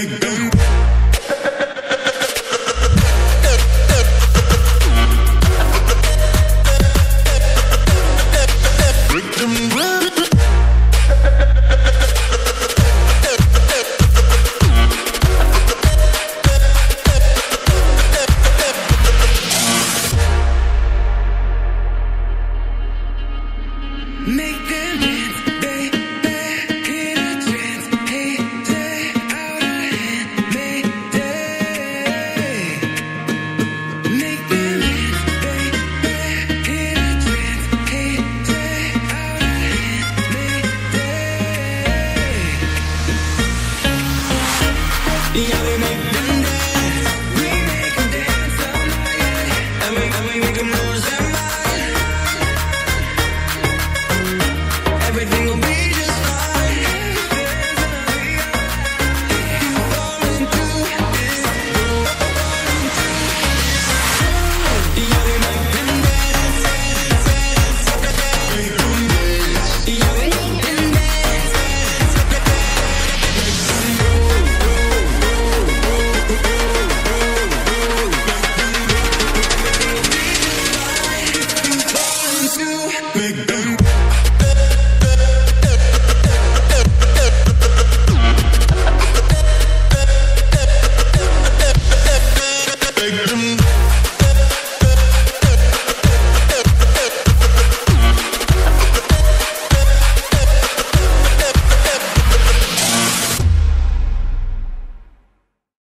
big, big.